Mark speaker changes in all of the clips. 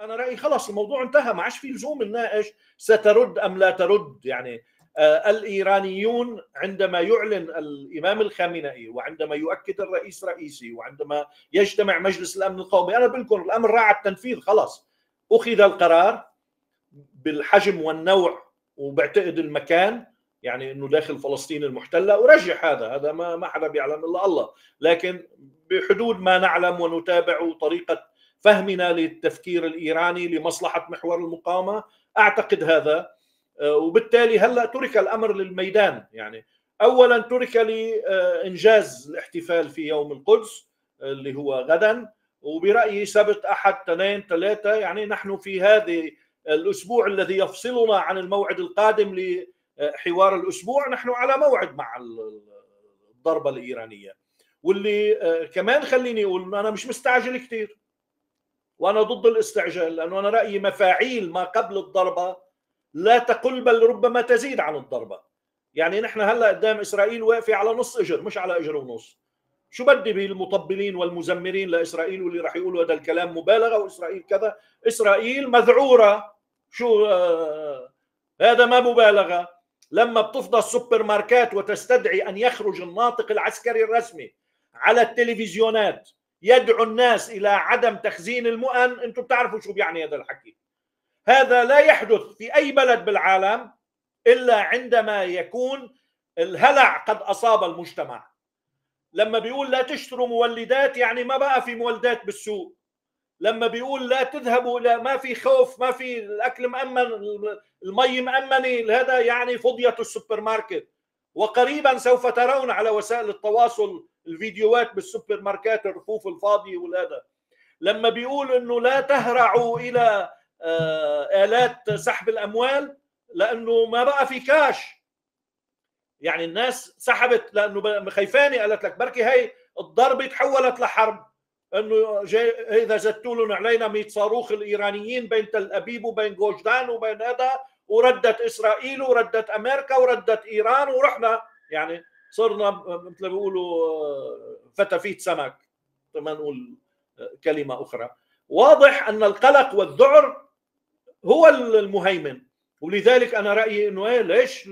Speaker 1: أنا رأيي خلص الموضوع انتهى ما عادش في لزوم نناقش سترد أم لا ترد. يعني آه الإيرانيون عندما يعلن الإمام الخامنئي وعندما يؤكد الرئيس رئيسي وعندما يجتمع مجلس الأمن القومي أنا بقول لكم الأمر راعى التنفيذ خلص أخذ القرار بالحجم والنوع وبعتقد المكان يعني إنه داخل فلسطين المحتلة ورجح هذا هذا ما ما حدا بيعلم إلا الله. لكن بحدود ما نعلم ونتابع طريقة فهمنا للتفكير الإيراني لمصلحة محور المقاومة. أعتقد هذا. آه، وبالتالي هلا ترك الأمر للميدان. يعني اولا ترك لإنجاز الاحتفال في يوم القدس اللي هو غدا. وبرأيي سبت أحد اثنين ثلاثة يعني نحن في هذه الأسبوع الذي يفصلنا عن الموعد القادم لحوار الأسبوع. نحن على موعد مع الضربة الإيرانية. واللي آه، كمان خليني أقول أنا مش مستعجل كثير وأنا ضد الاستعجال لأنه أنا رأيي مفاعيل ما قبل الضربة لا تقل بل ربما تزيد عن الضربة. يعني نحن هلأ قدام إسرائيل واقفة على نص إجر مش على إجر ونص. شو بدي بالمطبلين والمزمرين؟ لاسرائيل واللي راح يقولوا هذا الكلام مبالغة وإسرائيل كذا. إسرائيل مذعورة. شو آه هذا ما مبالغة. لما بتفضى السوبر ماركات وتستدعي أن يخرج الناطق العسكري الرسمي على التلفزيونات يدعو الناس إلى عدم تخزين المؤن. أنتم بتعرفوا شو بيعني هذا الحكي. هذا لا يحدث في أي بلد بالعالم إلا عندما يكون الهلع قد أصاب المجتمع. لما بيقول لا تشتروا مولدات يعني ما بقى في مولدات بالسوق. لما بيقول لا تذهبوا لا ما في خوف ما في الأكل مأمن المي مامنه هذا يعني فضيت السوبر ماركت. وقريبا سوف ترون على وسائل التواصل الفيديوهات بالسوبر ماركات الرفوف الفاضيه والهذا. لما بيقول إنه لا تهرعوا إلى آه، آلات سحب الأموال لأنه ما بقى في كاش يعني الناس سحبت لأنه خايفانة قالت لك بركي هي الضربه تحولت لحرب. إنه إذا زتوا لهم علينا 100 صاروخ الإيرانيين بين تل أبيب وبين جوش دان وبين هذا وردت إسرائيل وردت أمريكا وردت إيران ورحنا. يعني صرنا مثل ما بيقولوا فتافيت سمك ما نقول كلمة أخرى. واضح أن القلق والذعر هو المهيمن. ولذلك أنا رأيي إنه إيه ليش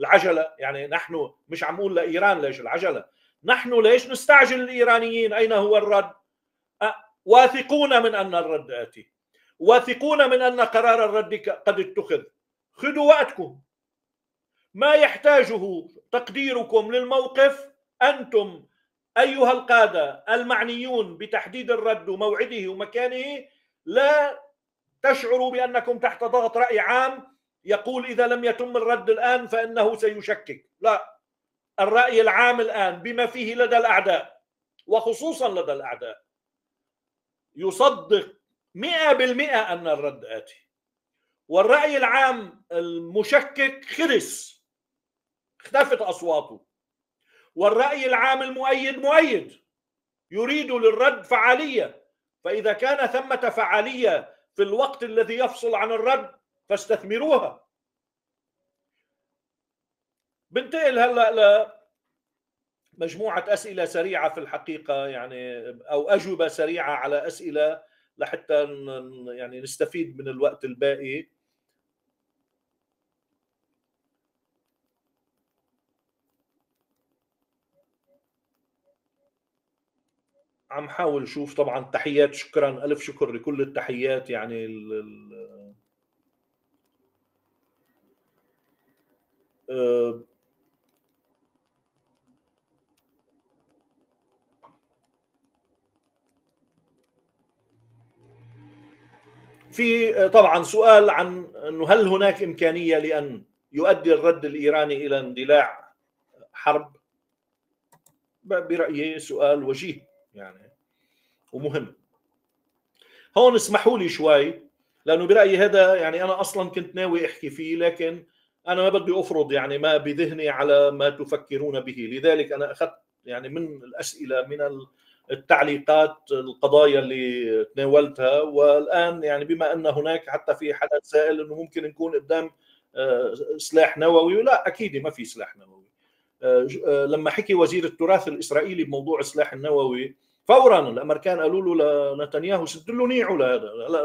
Speaker 1: العجلة؟ يعني نحن مش عم نقول لإيران ليش العجلة. نحن ليش نستعجل الإيرانيين؟ أين هو الرد؟ واثقون من أن الرد آتي. واثقون من أن قرار الرد قد اتخذ. خذوا وقتكم. ما يحتاجه تقديركم للموقف أنتم أيها القادة المعنيون بتحديد الرد وموعده ومكانه لا تشعروا بأنكم تحت ضغط رأي عام يقول إذا لم يتم الرد الآن فإنه سيشكك. لا الرأي العام الآن بما فيه لدى الأعداء وخصوصا لدى الأعداء يصدق 100% أن الرد آتي. والرأي العام المشكك خرس. اختفت أصواته. والرأي العام المؤيد مؤيد. يريد للرد فعالية. فإذا كان ثمة فعالية في الوقت الذي يفصل عن الرد فاستثمروها. بنتقل هلأ لمجموعه أسئلة سريعة في الحقيقة يعني أو أجوبة سريعة على أسئلة لحتى يعني نستفيد من الوقت الباقي. عم حاول شوف طبعا تحيات شكرا ألف شكر لكل التحيات يعني ال ال آه، في طبعا سؤال عن إنه هل هناك إمكانية لأن يؤدي الرد الإيراني إلى اندلاع حرب؟ برأيي سؤال وجيه. يعني. ومهم. هون اسمحوا لي شوي لأنه برأيي هذا يعني أنا أصلا كنت ناوي أحكي فيه لكن أنا ما بدي أفرض يعني ما بذهني على ما تفكرون به. لذلك أنا أخذت يعني من الأسئلة من التعليقات القضايا اللي تناولتها. والآن يعني بما أن هناك حتى في حدا سائل إنه ممكن نكون قدام آه، سلاح نووي. لا أكيد ما في سلاح نووي. لما حكي وزير التراث الإسرائيلي بموضوع السلاح النووي فورا الأمريكان قالوا له لنتنياهو سد له نيعه لهذا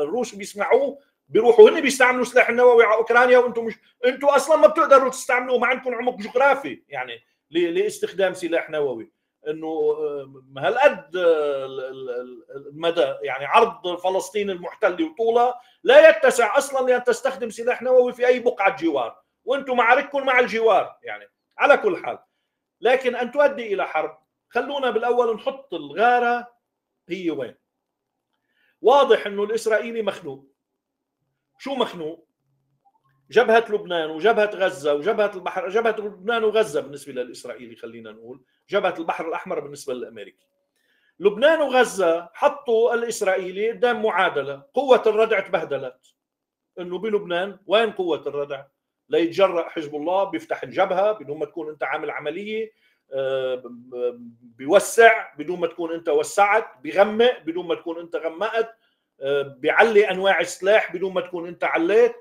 Speaker 1: الروس بيسمعوه بيروحوا هن بيستعملوا سلاح النووي على أوكرانيا وأنتم مش أنتم أصلا ما بتقدروا تستعملوه ما عندكم عمق جغرافي يعني لاستخدام سلاح نووي. إنه هالقد المدى يعني عرض فلسطين المحتل وطولها لا يتسع أصلا لأن تستخدم سلاح نووي في أي بقعة جوار وأنتم معارككم مع الجوار يعني على كل حال. لكن أن تؤدي إلى حرب. خلونا بالأول نحط الغارة هي وين. واضح إنه الإسرائيلي مخنوق. شو مخنوق؟ جبهة لبنان وجبهة غزة وجبهة البحر جبهة لبنان وغزة بالنسبة للإسرائيلي خلينا نقول جبهة البحر الأحمر بالنسبة للأمريكي. لبنان وغزة حطوا الإسرائيلي قدام معادلة قوة الردع تبهدلت. إنه بلبنان وين قوة الردع؟ ليتجرأ حزب الله بيفتح الجبهة بدون ما تكون أنت عامل عملية آه، بيوسع بدون ما تكون أنت وسعت بيغمق بدون ما تكون أنت غمقت آه، بيعلي أنواع السلاح بدون ما تكون أنت عليت.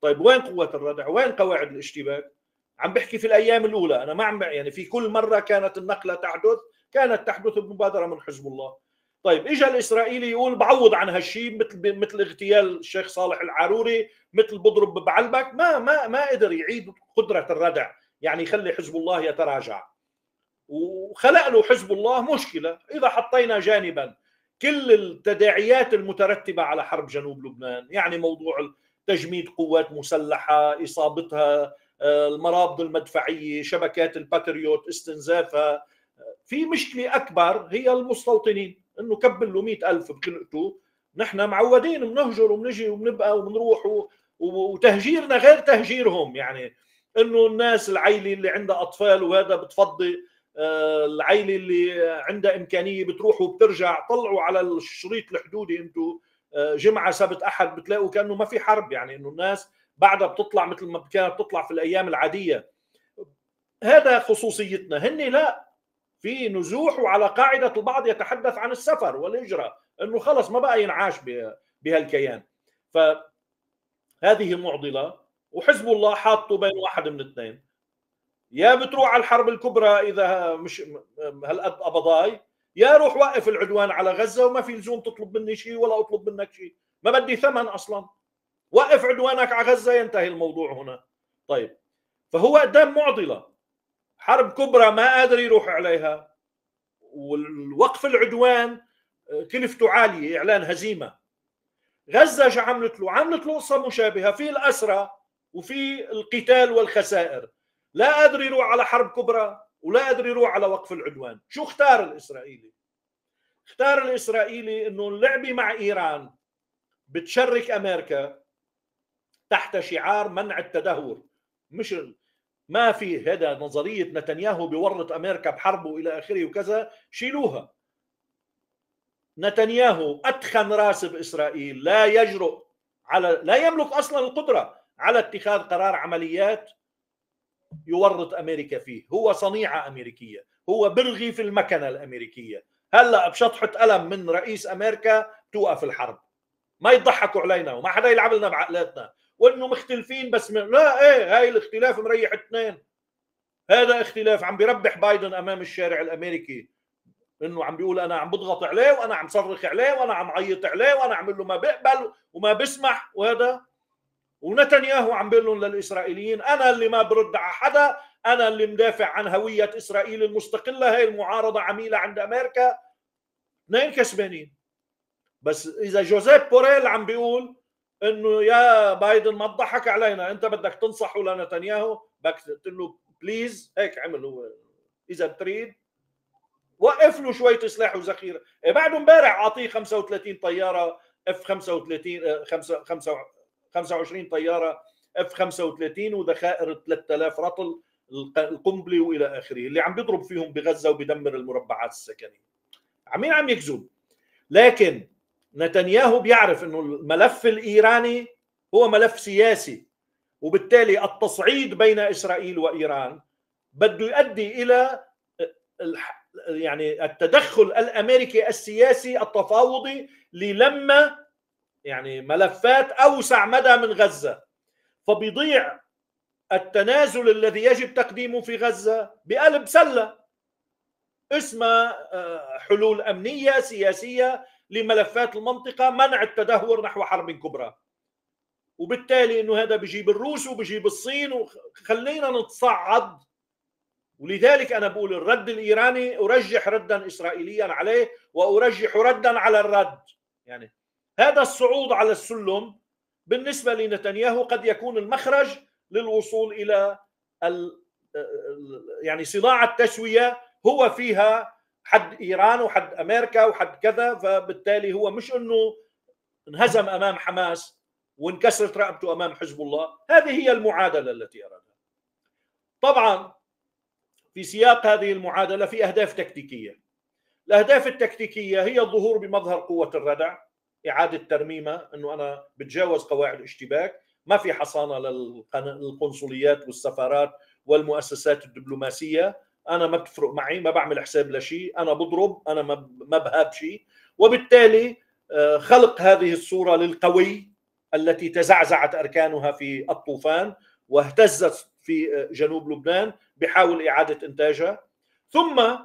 Speaker 1: طيب وين قوة الردع؟ وين قواعد الاشتباك؟ عم بحكي في الأيام الأولى أنا ما عم يعني في كل مرة كانت النقلة تحدث كانت تحدث بمبادرة من حزب الله. طيب اجى الإسرائيلي يقول بعوض عن هالشيء مثل مثل اغتيال الشيخ صالح العاروري مثل بضرب بعلبك ما ما ما قدر يعيد قدرة الردع. يعني يخلي حزب الله يتراجع. وخلق له حزب الله مشكلة. إذا حطينا جانبا كل التداعيات المترتبة على حرب جنوب لبنان. يعني موضوع تجميد قوات مسلحة إصابتها آه، المرابط المدفعية شبكات الباتريوت استنزافها. في مشكلة أكبر هي المستوطنين. إنه كبل له 100000 بخلقته نحن معودين بنهجر وبنجي وبنبقى وبنروح وتهجيرنا غير تهجيرهم. يعني إنه الناس العيلة اللي عندها أطفال وهذا بتفضي آه، العيلة اللي عندها إمكانية بتروح وبترجع. طلعوا على الشريط الحدودي أنتم آه، جمعة سبت أحد بتلاقوا كأنه ما في حرب. يعني إنه الناس بعدها بتطلع مثل ما كانت تطلع في الأيام العادية. هذا خصوصيتنا. هن لا. في نزوح وعلى قاعدة البعض يتحدث عن السفر والهجرة إنه خلص ما بقى ينعاش بهالكيان. فهذه معضلة وحزب الله حاطه بين واحد من اثنين. يا بتروح على الحرب الكبرى إذا مش هالقد قبضاي يا روح وقف العدوان على غزة وما في لزوم تطلب مني شيء ولا أطلب منك شيء ما بدي ثمن أصلا. وقف عدوانك على غزة ينتهي الموضوع هنا. طيب فهو قدام معضلة. حرب كبرى ما قادر يروح عليها. والوقف العدوان كلفته عالية إعلان هزيمة. غزة شو عملت له؟ عملت له قصة مشابهة. في الأسرى وفي القتال والخسائر. لا قادر يروح على حرب كبرى ولا قادر يروح على وقف العدوان. شو اختار الإسرائيلي؟ اختار الإسرائيلي أنه اللعبة مع إيران بتشرك أمريكا تحت شعار منع التدهور. مش ما في هذا نظرية نتنياهو بورط أمريكا بحرب وإلى آخره وكذا شيلوها. نتنياهو أتخن راس بإسرائيل لا يجرؤ على لا يملك أصلا القدرة على اتخاذ قرار عمليات يورط أمريكا فيه. هو صنيعة أمريكية هو برغي في المكنة الأمريكية. هلأ بشطحة قلم من رئيس أمريكا توقف الحرب. ما يضحكوا علينا وما حدا يلعب لنا بعقلاتنا. وانه مختلفين بس من... لا إيه هاي الاختلاف مريح اثنين. هذا اختلاف عم بيربح بايدن أمام الشارع الأمريكي. إنه عم بيقول أنا عم بضغط عليه وأنا عم صرخ عليه وأنا عم عيط عليه وأنا عم له ما بيقبل وما بسمح وهذا. ونتنياهو عم بيقول لهم للإسرائيليين أنا اللي ما برد على حدا أنا اللي مدافع عن هوية إسرائيل المستقلة هي المعارضة عميلة عند أمريكا. اثنين كسبانين. بس إذا جوزيف بوريل عم بيقول إنه يا بايدن ما تضحك علينا أنت بدك تنصحه لنتنياهو؟ بدك تقول له please هيك عمل هو. إذا بتريد وقف له شوية سلاح وذخيرة. إيه بعده امبارح أعطيه 35 طيارة F 35 5 25 طيارة إف 35 وذخائر 3000 رطل القنبلة وإلى آخره. اللي عم بيضرب فيهم بغزة وبدمر المربعات السكنية. عمين عم يكذب. لكن نتنياهو بيعرف إنه الملف الإيراني هو ملف سياسي وبالتالي التصعيد بين إسرائيل وإيران بده يؤدي إلى يعني التدخل الأمريكي السياسي التفاوضي للما يعني ملفات أوسع مدى من غزة. فبيضيع التنازل الذي يجب تقديمه في غزة بقلب سلة. اسمها آه، حلول أمنية سياسية لملفات المنطقة منع التدهور نحو حرب كبرى. وبالتالي إنه هذا بجيب الروس وبجيب الصين وخلينا نتصعد. ولذلك أنا بقول الرد الإيراني أرجح ردا اسرائيليا عليه وأرجح ردا على الرد. يعني هذا الصعود على السلم بالنسبة لنتنياهو قد يكون المخرج للوصول إلى يعني صناعة تسوية هو فيها حد إيران وحد أمريكا وحد كذا فبالتالي هو مش إنه انهزم أمام حماس وانكسرت رقبته أمام حزب الله هذه هي المعادلة التي أرادها. طبعا في سياق هذه المعادلة في أهداف تكتيكية. الأهداف التكتيكية هي الظهور بمظهر قوة الردع إعادة ترميمها إنه أنا بتجاوز قواعد الاشتباك. ما في حصانة للقنصليات والسفارات والمؤسسات الدبلوماسية. أنا ما بتفرق معي ما بعمل حساب لشيء أنا بضرب أنا ما بهاب شيء. وبالتالي آه، خلق هذه الصورة للقوي التي تزعزعت أركانها في الطوفان واهتزت في آه، جنوب لبنان بحاول إعادة إنتاجها. ثم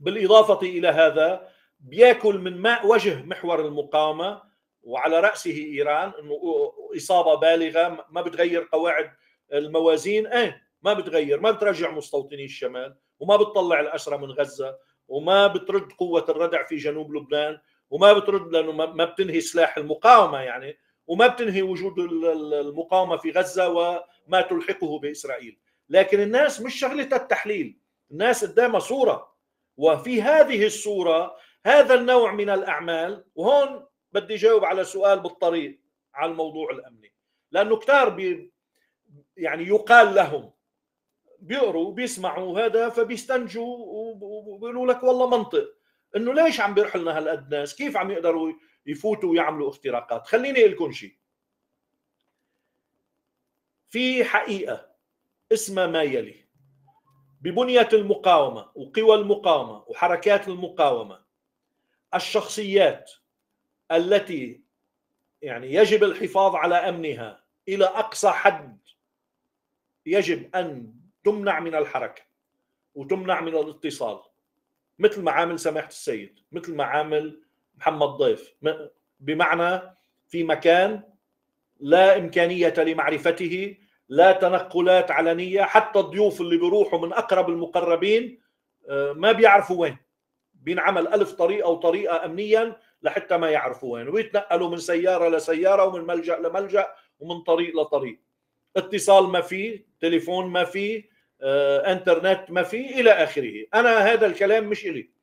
Speaker 1: بالإضافة إلى هذا بيأكل من ماء وجه محور المقاومة وعلى رأسه إيران إنه إصابة بالغة ما بتغير قواعد الموازين. إيه ما بتغير ما بترجع مستوطني الشمال وما بتطلع الأسرى من غزة وما بترد قوة الردع في جنوب لبنان وما بترد لأنه ما بتنهي سلاح المقاومة يعني وما بتنهي وجود المقاومة في غزة وما تلحقه بإسرائيل. لكن الناس مش شغلة التحليل الناس قدامها صورة. وفي هذه الصورة هذا النوع من الأعمال وهون بدي جاوب على سؤال بالطريق على الموضوع الأمني. لأنه كتار بي يعني يقال لهم بيقروا بيسمعوا هذا فبيستنجوا وبيقولوا لك والله منطق. إنه ليش عم بيرحل لنا هالقد ناس كيف عم يقدروا يفوتوا ويعملوا اختراقات؟ خليني أقول لكم شيء. في حقيقة اسمها ما يلي. ببنية المقاومة وقوى المقاومة وحركات المقاومة الشخصيات التي يعني يجب الحفاظ على أمنها إلى أقصى حد يجب أن تمنع من الحركة وتمنع من الاتصال مثل ما عامل سماحة السيد مثل ما عامل محمد ضيف. بمعنى في مكان لا إمكانية لمعرفته لا تنقلات علنيه حتى الضيوف اللي بيروحوا من أقرب المقربين آه، ما بيعرفوا وين. بينعمل ألف طريقة وطريقة أمنيا لحتى ما يعرفوا وين ويتنقلوا من سيارة لسيارة ومن ملجأ لملجأ ومن طريق لطريق. اتصال ما في تليفون ما في آه، انترنت ما في إلى آخره. أنا هذا الكلام مش إلي.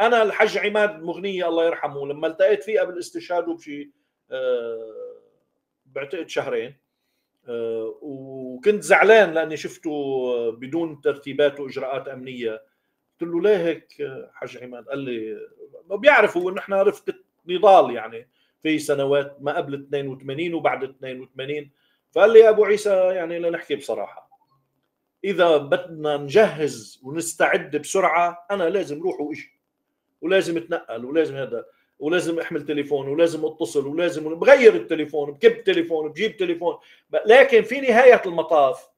Speaker 1: أنا الحج عماد مغنية الله يرحمه لما التقيت فيه قبل استشهاده بشي آه، بعتقد شهرين آه، وكنت زعلان لأني شفته بدون ترتيبات وإجراءات أمنية. قلت له ليه هيك حج عماد؟ قال لي ما بيعرفوا إنه إحنا رفقة نضال يعني في سنوات ما قبل 82 وبعد 82 فقال لي أبو عيسى يعني لنحكي بصراحة. إذا بدنا نجهز ونستعد بسرعة أنا لازم روح وإشي. ولازم أتنقل ولازم هذا ولازم أحمل تليفون ولازم أتصل ولازم بغير التليفون بكب تليفون بجيب تليفون. لكن في نهاية المطاف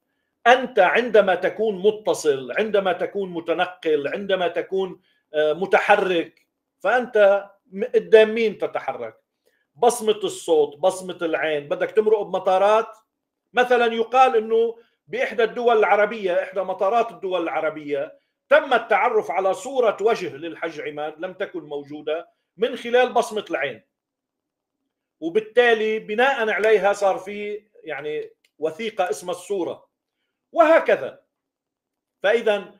Speaker 1: أنت عندما تكون متصل عندما تكون متنقل عندما تكون آه، متحرك فأنت قدام مين تتحرك؟ بصمة الصوت بصمة العين. بدك تمرق بمطارات؟ مثلا يقال إنه بإحدى الدول العربية إحدى مطارات الدول العربية تم التعرف على صورة وجه للحج عماد لم تكن موجودة من خلال بصمة العين. وبالتالي بناء عليها صار في يعني وثيقة اسمها الصورة. وهكذا. فاذا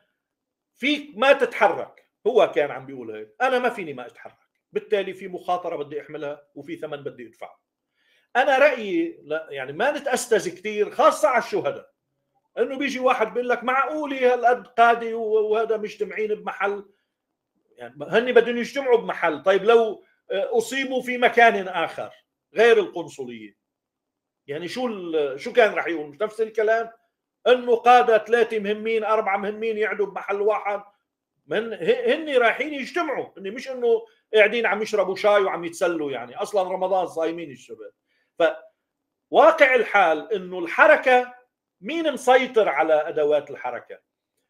Speaker 1: فيك ما تتحرك. هو كان عم بيقول هيك. أنا ما فيني ما أتحرك. بالتالي في مخاطرة بدي أحملها وفي ثمن بدي أدفعه. أنا رأيي لا يعني ما نتاستز كثير خاصة على الشهداء. انه بيجي واحد بيقول لك معقوله هالقد قاده وهذا مجتمعين بمحل؟ يعني هن بدهم يجتمعوا بمحل. طيب لو أصيبوا في مكان آخر غير القنصلية. يعني شو شو كان راح يقول؟ مش نفس الكلام؟ إنه قادة ثلاثة مهمين أربعة مهمين يقعدوا بمحل واحد. من هن رايحين يجتمعوا. هن مش إنه قاعدين عم يشربوا شاي وعم يتسلوا يعني. أصلا رمضان صايمين الشباب. فواقع الحال إنه الحركة مين مسيطر على أدوات الحركة؟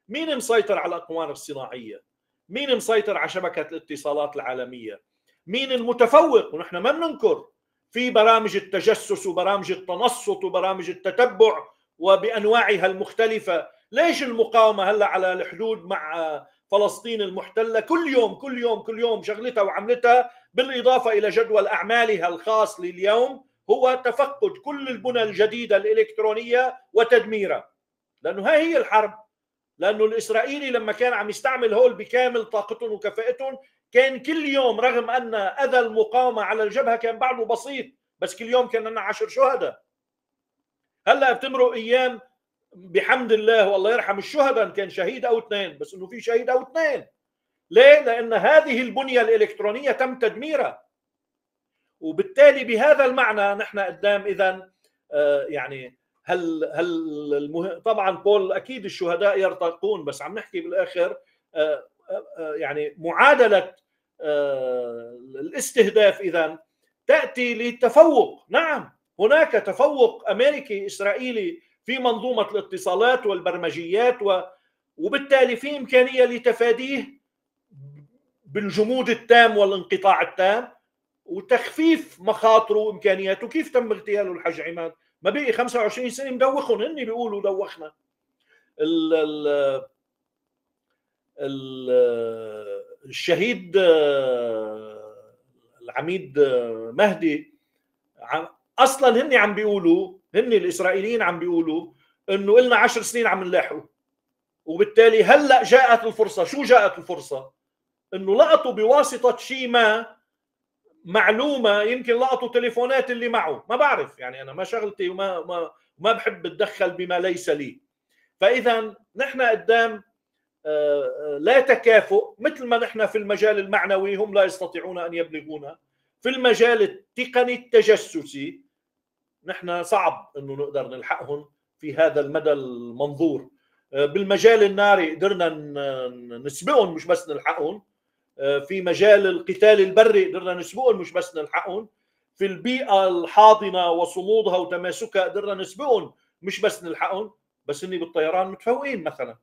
Speaker 1: مين مسيطر على الاقوام الصناعية؟ مين مسيطر على شبكة الاتصالات العالمية؟ مين المتفوق؟ ونحن ما بننكر في برامج التجسس وبرامج التنصت وبرامج التتبع وبأنواعها المختلفة. ليش المقاومة هلأ على الحدود مع فلسطين المحتلة؟ كل يوم كل يوم كل يوم شغلتها وعملتها بالإضافة إلى جدول أعمالها الخاص لليوم. هو تفقد كل البنى الجديدة الإلكترونية وتدميرها. لأنه هاي هي الحرب. لأنه الإسرائيلي لما كان عم يستعمل هول بكامل طاقتهم وكفاءتهم كان كل يوم رغم أن أذى المقاومة على الجبهة كان بعده بسيط بس كل يوم كان لنا عشر شهداء. هلأ بتمرق أيام بحمد الله والله يرحم الشهداء إن كان شهيد أو اثنين بس إنه في شهيد أو اثنين. ليه؟ لأن هذه البنية الإلكترونية تم تدميرها. وبالتالي بهذا المعنى نحن قدام اذا آه، يعني هل هل المه... طبعا بول أكيد الشهداء يرتقون بس عم نحكي بالآخر آه، آه، يعني معادلة الاستهداف اذا تأتي للتفوق نعم هناك تفوق أمريكي إسرائيلي في منظومة الاتصالات والبرمجيات و... وبالتالي في إمكانية لتفاديه بالجمود التام والانقطاع التام. وتخفيف مخاطره وامكانياته كيف تم اغتياله الحج عماد؟ ما بقي 25 سنة مدوخهم هن بيقولوا دوخنا. ال ال ال الشهيد العميد مهدي أصلا هن عم بيقولوا هن الإسرائيليين عم بيقولوا إنه لنا عشر سنين عم نلاحقوا وبالتالي هلأ جاءت الفرصة. شو جاءت الفرصة؟ إنه لقطوا بواسطة شيء ما معلومة يمكن لقطوا تليفونات اللي معه. ما بعرف يعني أنا ما شغلتي وما ما ما بحب أتدخل بما ليس لي. فإذا نحن قدام آه، آه، لا تكافؤ. مثل ما نحن في المجال المعنوي هم لا يستطيعون أن يبلغونا. في المجال التقني التجسسي نحن صعب إنه نقدر نلحقهم في هذا المدى المنظور. آه، بالمجال الناري قدرنا نسبقهم مش بس نلحقهم. في مجال القتال البري قدرنا نسبقهم مش بس نلحقهم. في البيئة الحاضنة وصمودها وتماسكها قدرنا نسبقهم مش بس نلحقهم. بس إني بالطيران متفوقين مثلا.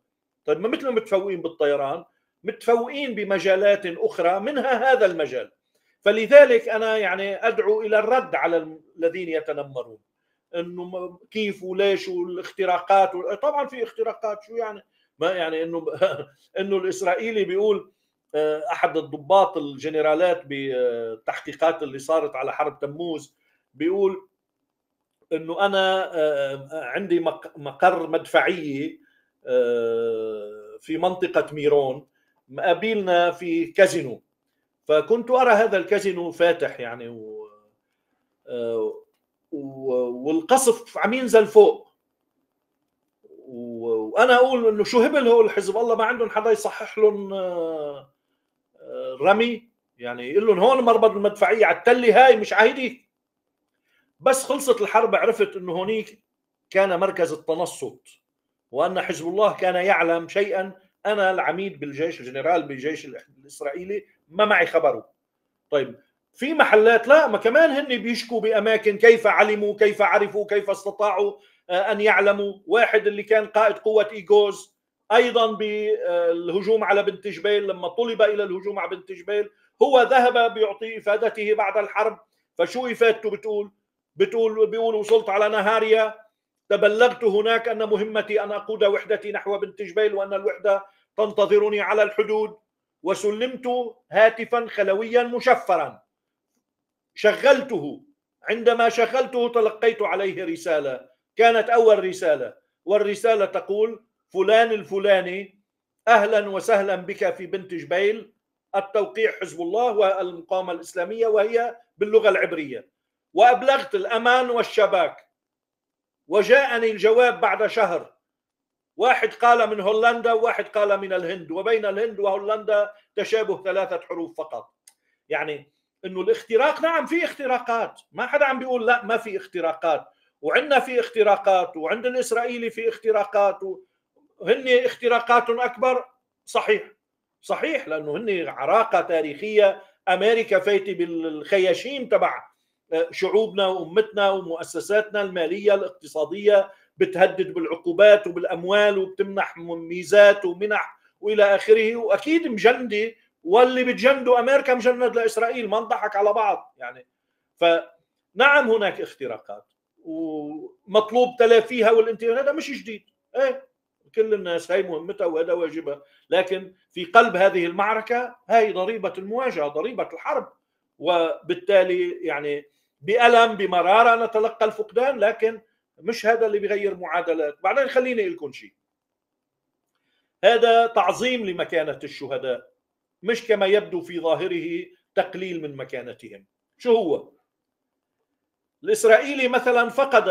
Speaker 1: طيب ما مثل متفوقين بالطيران متفوقين بمجالات أخرى منها هذا المجال. فلذلك أنا يعني أدعو إلى الرد على الذين يتنمرون. إنه كيف وليش والاختراقات طبعا في اختراقات شو يعني؟ ما يعني إنه إنه الإسرائيلي بيقول أحد الضباط الجنرالات بالتحقيقات اللي صارت على حرب تموز بيقول إنه أنا آه، عندي مقر مدفعيه آه، في منطقة ميرون مقابلنا في كازينو. فكنت أرى هذا الكازينو فاتح يعني و... والقصف عم ينزل فوق. وأنا أقول إنه شو هبل هو الحزب الله ما عندهم حدا يصحح لهم رمي يعني يقول لهم هون مربط المدفعية على التلة هاي مش عايديك بس خلصت الحرب عرفت إنه هونيك كان مركز التنصت وأن حزب الله كان يعلم شيئا. أنا العميد بالجيش الجنرال بالجيش الإسرائيلي ما معي خبره. طيب في محلات لا ما كمان هن بيشكوا بأماكن كيف علموا كيف عرفوا كيف استطاعوا آه، أن يعلموا. واحد اللي كان قائد قوة ايجوز أيضا بالهجوم على بنت جبيل لما طلب إلى الهجوم على بنت جبيل هو ذهب بيعطي إفادته بعد الحرب. فشو إفادته؟ بتقول بتقول بيقول وصلت على نهاريا. تبلغت هناك أن مهمتي أن أقود وحدتي نحو بنت جبيل وأن الوحدة تنتظرني على الحدود. وسلمت هاتفا خلويا مشفرا. شغلته عندما شغلته تلقيت عليه رسالة. كانت أول رسالة. والرسالة تقول فلان الفلاني أهلا وسهلا بك في بنت جبيل التوقيع حزب الله والمقاومة الإسلامية وهي باللغة العبرية. وأبلغت الأمان والشباك. وجاءني الجواب بعد شهر. واحد قال من هولندا وواحد قال من الهند. وبين الهند وهولندا تشابه ثلاثة حروف فقط. يعني إنه الاختراق نعم في اختراقات. ما حدا عم بيقول لا ما في اختراقات. وعندنا في اختراقات وعند الإسرائيلي في اختراقات هن اختراقات أكبر؟ صحيح. صحيح لأنه هن عراقة تاريخية أمريكا فايتة بالخياشيم تبع آه، شعوبنا وأمتنا ومؤسساتنا المالية الاقتصادية بتهدد بالعقوبات وبالأموال وبتمنح ميزات ومنح وإلى آخره. وأكيد مجندي واللي بتجندوا أمريكا مجند لإسرائيل ما نضحك على بعض. يعني فنعم هناك اختراقات ومطلوب تلافيها والانتهاء هذا مش جديد. إيه؟ كل الناس هاي مهمتها وهذا واجبها. لكن في قلب هذه المعركة هاي ضريبة المواجهة ضريبة الحرب. وبالتالي يعني بألم بمرارة نتلقى الفقدان لكن مش هذا اللي بيغير معادلات. بعدين خليني لكم شيء. هذا تعظيم لمكانة الشهداء مش كما يبدو في ظاهره تقليل من مكانتهم. شو هو؟ الإسرائيلي مثلا فقد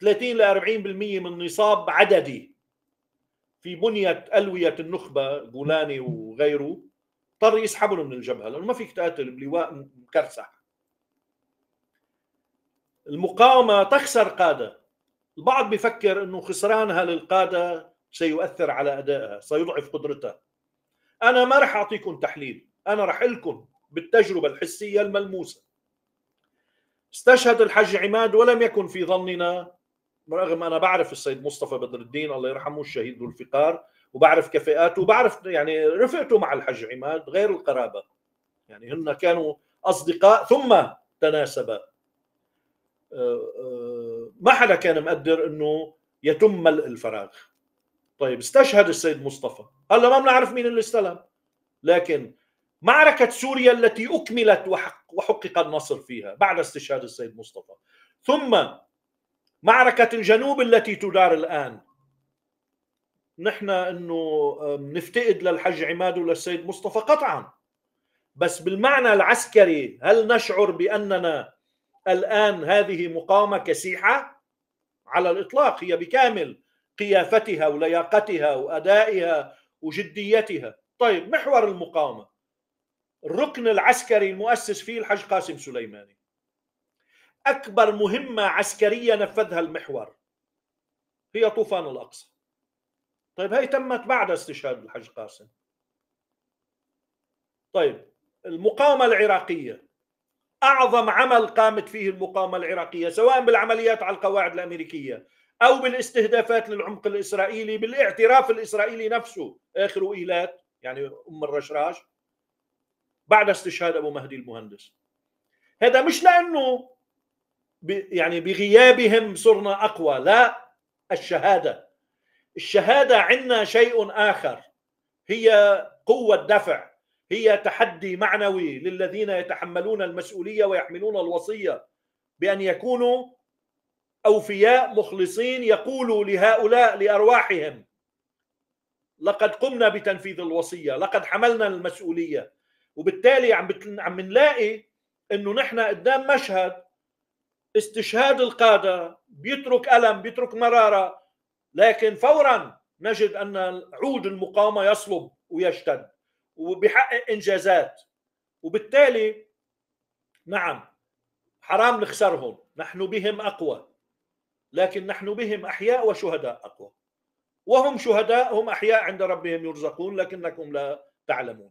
Speaker 1: 30 ل 40% من نصاب عددي. في بنية ألوية النخبة جولاني وغيره اضطر يسحبهم من الجبهة لأنه ما فيك تقاتل بلواء مكرسح. المقاومة تخسر قادة. البعض بيفكر أنه خسرانها للقادة سيؤثر على أدائها سيضعف قدرتها. أنا ما رح أعطيكم تحليل أنا رح لكم بالتجربة الحسية الملموسة. استشهد الحج عماد ولم يكن في ظننا رغم أنا بعرف السيد مصطفى بدر الدين الله يرحمه الشهيد ذو الفقار وبعرف كفاءاته وبعرف يعني رفقته مع الحج عماد غير القرابة. يعني هن كانوا أصدقاء ثم تناسبا. آه، آه، ما حدا كان مقدر إنه يتم ملء الفراغ. طيب استشهد السيد مصطفى. هلأ ما بنعرف مين اللي استلم. لكن معركة سوريا التي أكملت وحقق النصر فيها بعد استشهاد السيد مصطفى. ثم معركة الجنوب التي تدار الآن. نحن إنه نفتقد للحج عماد وللسيد مصطفى قطعا. بس بالمعنى العسكري هل نشعر بأننا الآن هذه مقاومة كسيحة؟ على الإطلاق هي بكامل قيافتها ولياقتها وأدائها وجديتها. طيب محور المقاومة. الركن العسكري المؤسس فيه الحج قاسم سليماني. أكبر مهمة عسكرية نفذها المحور. هي طوفان الأقصى. طيب هي تمت بعد استشهاد الحج قاسم. طيب المقاومة العراقية. أعظم عمل قامت فيه المقاومة العراقية سواء بالعمليات على القواعد الأمريكية أو بالاستهدافات للعمق الإسرائيلي بالاعتراف الإسرائيلي نفسه. آخر إيلات يعني أم الرشراش بعد استشهاد أبو مهدي المهندس. هذا مش لأنه يعني بغيابهم صرنا أقوى. لا الشهادة. الشهادة عندنا شيء آخر. هي قوة دفع. هي تحدي معنوي للذين يتحملون المسؤولية ويحملون الوصية. بأن يكونوا أوفياء مخلصين يقولوا لهؤلاء لأرواحهم لقد قمنا بتنفيذ الوصية لقد حملنا المسؤولية. وبالتالي عم عم نلاقي إنه نحن قدام مشهد استشهاد القادة بيترك ألم بيترك مرارة لكن فورا نجد أن عود المقاومة يصلب ويشتد وبيحقق إنجازات. وبالتالي نعم حرام نخسرهم نحن بهم أقوى لكن نحن بهم أحياء وشهداء أقوى. وهم شهداء هم أحياء عند ربهم يرزقون لكنكم لا تعلمون.